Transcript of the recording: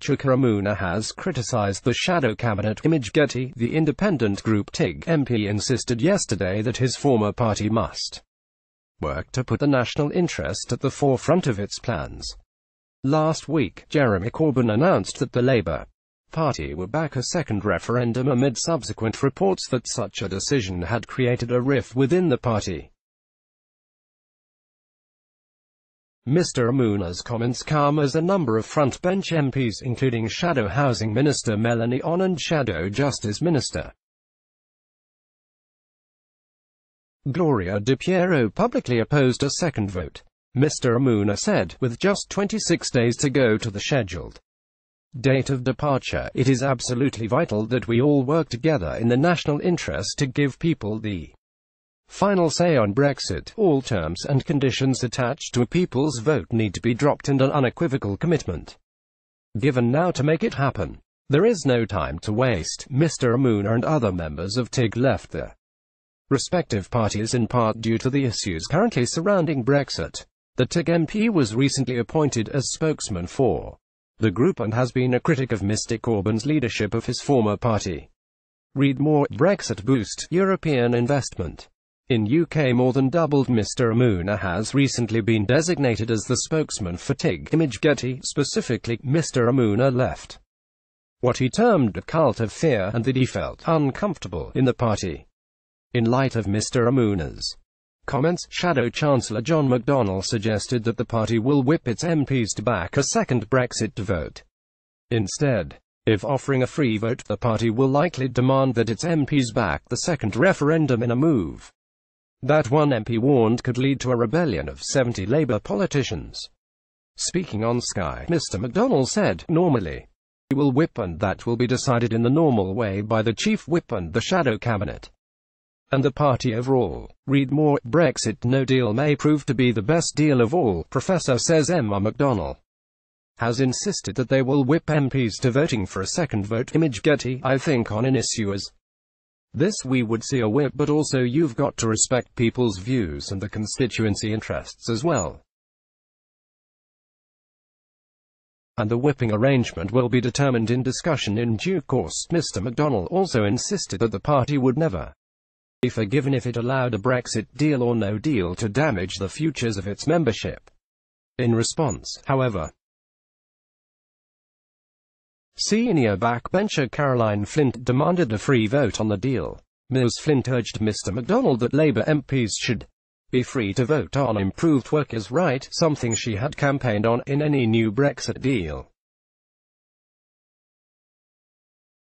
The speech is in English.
Chuka has criticized the shadow cabinet image Getty. The independent group TIG MP insisted yesterday that his former party must work to put the national interest at the forefront of its plans. Last week, Jeremy Corbyn announced that the Labour Party would back a second referendum amid subsequent reports that such a decision had created a rift within the party. Mr Umunna's comments come as a number of frontbench MPs including Shadow Housing Minister Melanie Onn and Shadow Justice Minister Gloria De Piero publicly opposed a second vote. Mr Umunna said, with just 26 days to go to the scheduled date of departure, it is absolutely vital that we all work together in the national interest to give people the Final say on Brexit, all terms and conditions attached to a people's vote need to be dropped and an unequivocal commitment given now to make it happen. There is no time to waste. Mr. Umunna and other members of TIG left their respective parties in part due to the issues currently surrounding Brexit. The TIG MP was recently appointed as spokesman for the group and has been a critic of Mr. Corbyn's leadership of his former party. Read more, Brexit boost, European investment. In UK more than doubled Mr. Umunna has recently been designated as the spokesman for TIG Image Getty, specifically, Mr. Umunna left what he termed a cult of fear and that he felt uncomfortable in the party. In light of Mr. Umunna's comments, Shadow Chancellor John McDonnell suggested that the party will whip its MPs to back a second Brexit vote. Instead, if offering a free vote, the party will likely demand that its MPs back the second referendum in a move that one MP warned could lead to a rebellion of 70 Labour politicians. Speaking on Sky, Mr McDonnell said, normally, we will whip and that will be decided in the normal way by the chief whip and the shadow cabinet. And the party overall. Read more, Brexit no deal may prove to be the best deal of all, Professor says Emma McDonnell has insisted that they will whip MPs to voting for a second vote. Image Getty, I think on an issue as this we would see a whip but also you've got to respect people's views and the constituency interests as well. And the whipping arrangement will be determined in discussion in due course. Mr McDonnell also insisted that the party would never be forgiven if it allowed a Brexit deal or no deal to damage the futures of its membership. In response, however, Senior backbencher Caroline Flint demanded a free vote on the deal. Ms. Flint urged Mr. McDonnell that Labour MPs should be free to vote on improved workers' rights, something she had campaigned on in any new Brexit deal.